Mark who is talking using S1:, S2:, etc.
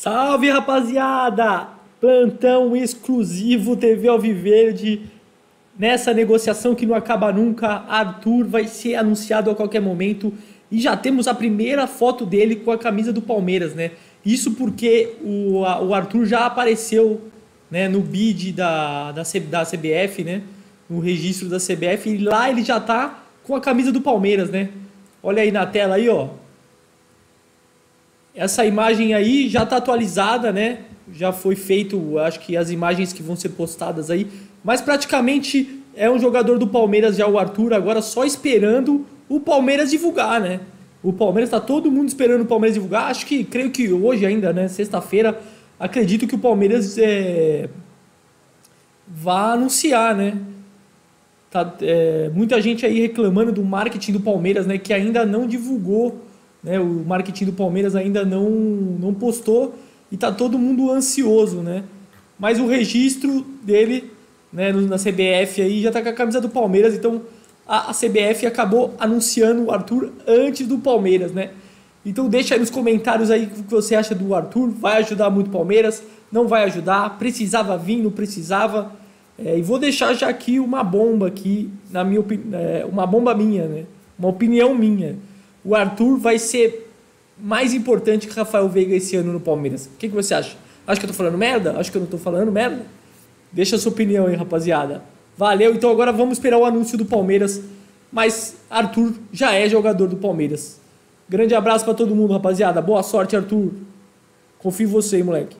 S1: Salve rapaziada! Plantão exclusivo TV Alviverde. Nessa negociação que não acaba nunca, Arthur vai ser anunciado a qualquer momento e já temos a primeira foto dele com a camisa do Palmeiras, né? Isso porque o, o Arthur já apareceu né, no bid da, da, da CBF, né? No registro da CBF e lá ele já tá com a camisa do Palmeiras, né? Olha aí na tela aí, ó. Essa imagem aí já está atualizada, né? Já foi feito, acho que as imagens que vão ser postadas aí. Mas praticamente é um jogador do Palmeiras já, o Arthur, agora só esperando o Palmeiras divulgar, né? O Palmeiras está todo mundo esperando o Palmeiras divulgar. Acho que, creio que hoje ainda, né? Sexta-feira, acredito que o Palmeiras é, vá anunciar, né? Tá, é, muita gente aí reclamando do marketing do Palmeiras, né? Que ainda não divulgou né? O marketing do Palmeiras ainda não, não postou e tá todo mundo ansioso, né? Mas o registro dele né, na CBF aí já tá com a camisa do Palmeiras, então a, a CBF acabou anunciando o Arthur antes do Palmeiras, né? Então deixa aí nos comentários aí o que você acha do Arthur. Vai ajudar muito o Palmeiras? Não vai ajudar? Precisava vir? Não precisava? É, e vou deixar já aqui uma bomba aqui, na minha é, uma bomba minha, né? Uma opinião minha o Arthur vai ser mais importante que Rafael Veiga esse ano no Palmeiras. O que, que você acha? Acho que eu tô falando merda? Acho que eu não tô falando merda? Deixa a sua opinião aí, rapaziada. Valeu, então agora vamos esperar o anúncio do Palmeiras. Mas Arthur já é jogador do Palmeiras. Grande abraço para todo mundo, rapaziada. Boa sorte, Arthur. Confio em você, moleque.